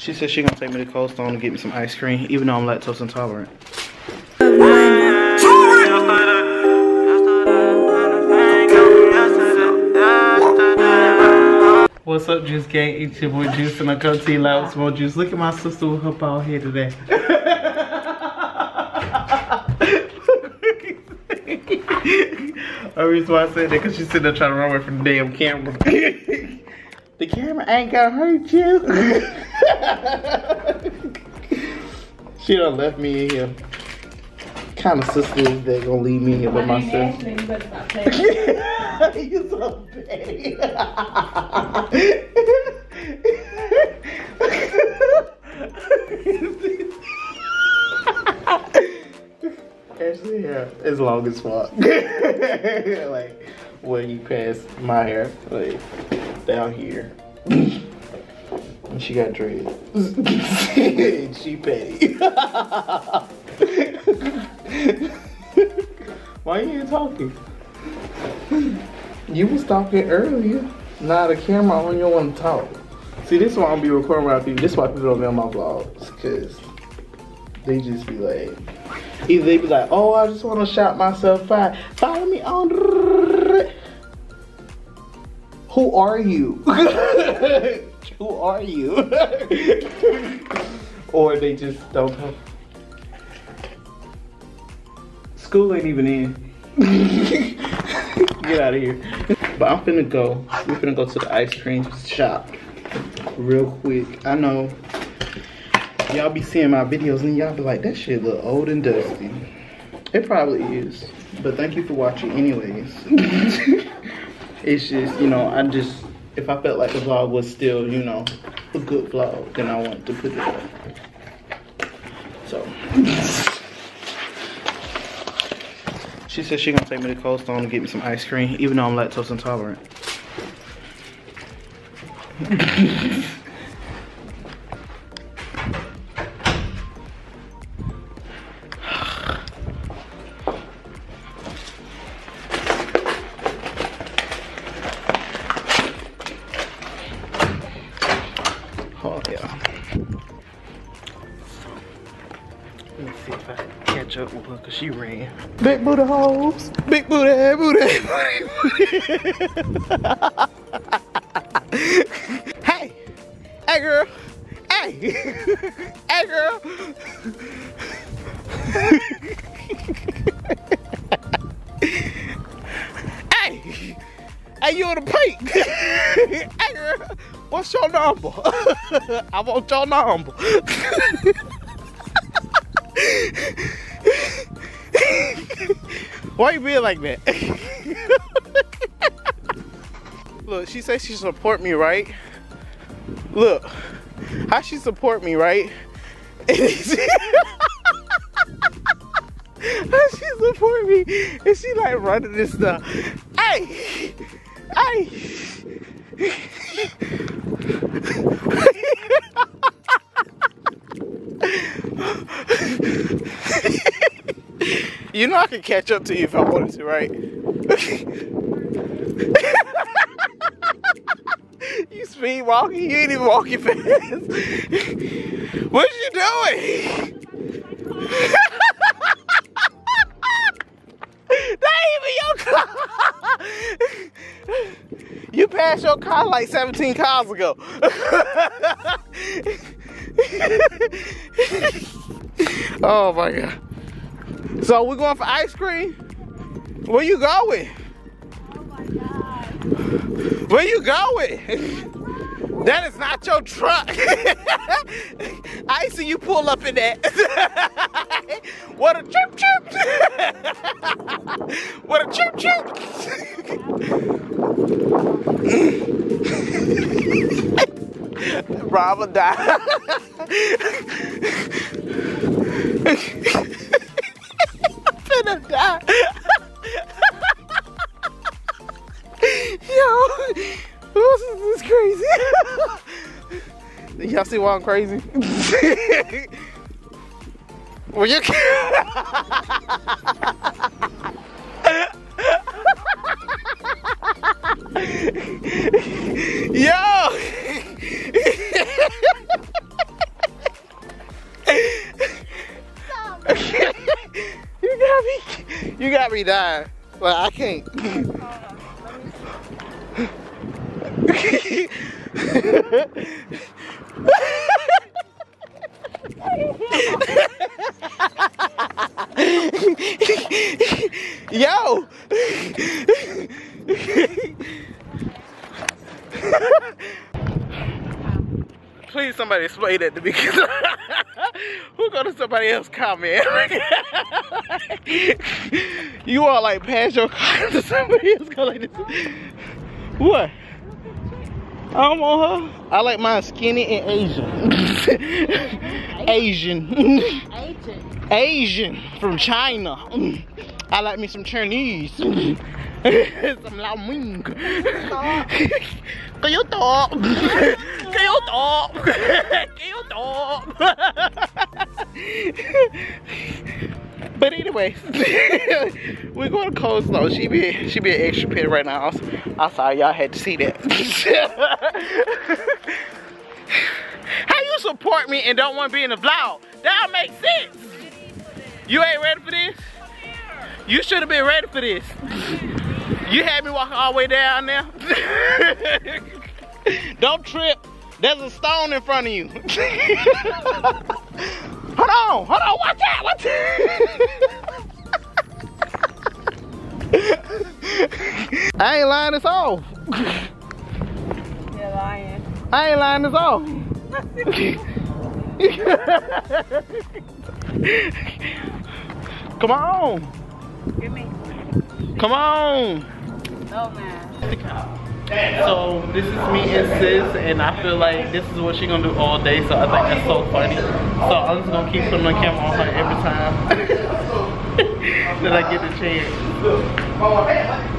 She said she gonna take me to Cold Stone to get me some ice cream, even though I'm lactose intolerant. What's up, Juice Gang? It's your boy Juice, and I come to you loud more juice. Look at my sister with her bald head today. The reason why I said that because she's sitting there trying to run away from the damn camera. the camera ain't gonna hurt you. she done left me in here. Kind of sisters is that gonna leave me here by myself? you so. Actually, yeah, as long as fuck. like when you pass my hair, like down here. And she got dread. Mm. and she petty. Why you talking? You was talking earlier. Now the camera on you want to talk. See, this is why I'm be recording around people. This is why people don't be on my vlogs. Cause they just be like, either they be like, oh, I just want to shout myself out. Follow me on. Who are you? Who are you? or they just don't come. School ain't even in. Get out of here. But I'm finna go. We're finna go to the ice cream shop real quick. I know y'all be seeing my videos and y'all be like, that shit look old and dusty. It probably is. But thank you for watching anyways. it's just, you know, I just, if I felt like the vlog was still, you know, a good vlog, then I wanted to put it up. So. She said she gonna take me to Cold Stone to get me some ice cream, even though I'm lactose intolerant. up with her because she ran. Big booty hoes. Big booty, booty, booty, hey. Hey girl. Hey. hey girl. hey. Hey, you on the pink? hey girl. What's your number? I want your number. Why you being like that? Look, she says she support me, right? Look, how she support me, right? how she support me? And she like running this stuff. Hey, hey. You know I can catch up to you if I wanted to, right? you speed walking, you ain't even walking fast. what you doing? that even your car. you passed your car like 17 cars ago. oh my god. So we're going for ice cream? Where you going? Oh my god. Where you going? That is not your truck. I see you pull up in that. what a chirp chirp. what a chirp chirp. Bravo die. Finna die. Yo, this is crazy. Y'all see why I'm crazy? well, you Yo! You got me dying. Well, I can't. Yo! Please somebody explain that to me. Who go to somebody else comment? you all like pass your car to somebody else go like this. What? I don't want her. I like mine skinny and Asian. Asian. Asian. Asian from China. I like me some Chinese. some Lao Ming. Can you talk? Can you talk? Can you talk? But anyways, we're going to coleslaw. She be she be an extra pit right now. I'm sorry y'all had to see that. How you support me and don't want to be in the vlog? That don't make sense. You ain't ready for this? You should have been ready for this. You had me walking all the way down there. don't trip. There's a stone in front of you. Hold on, hold on, watch out, watch out. I ain't lying this off. You're lying. I ain't lying this off. Come on. Give me. Come on. Oh man. So this is me and sis and I feel like this is what she gonna do all day so I think that's so funny. So I'm just gonna keep putting the camera on her every time that I get the chance.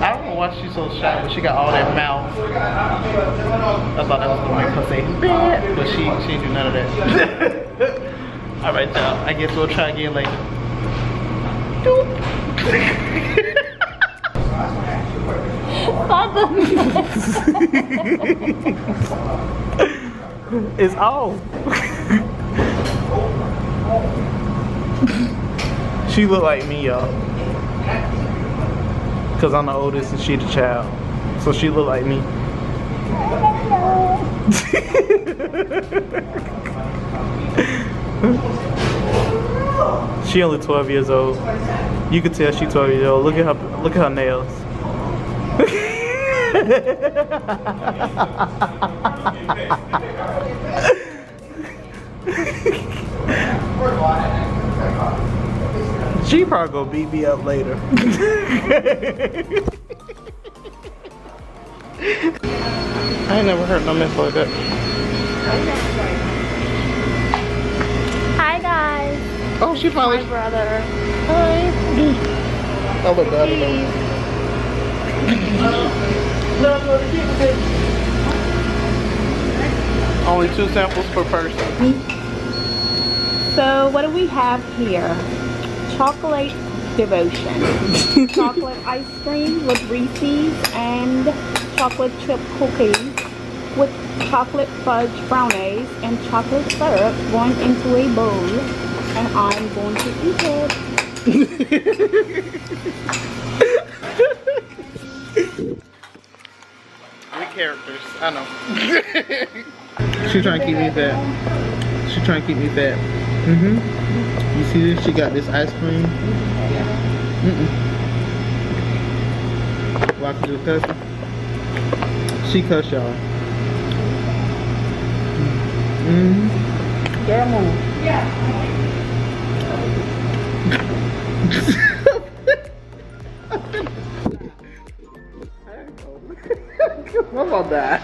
I don't know why she's so shy but she got all that mouth. I thought that was gonna make her say bad but she, she do none of that. Alright y'all, I guess we'll try again later. It's off. she look like me, y'all. Cause I'm the oldest and she the child. So she look like me. she only 12 years old. You could tell she 12 years old. Look at her look at her nails. She probably gonna beat me up later. I ain't never heard no mess like that. Hi guys. Oh, she My finally. brother. Hi. Oh, look, I don't know. Only two samples per person. So what do we have here? Chocolate devotion. chocolate ice cream with Reese's and chocolate chip cookies with chocolate fudge brownies and chocolate syrup going into a bowl. And I'm going to eat it. characters, I know. she trying to keep me fat. She trying to keep me fat. Mm-hmm. You see this? She got this ice cream. Mm-mm. Walking to the cousin. She cuss y'all. Mm-hmm. Get a move. that.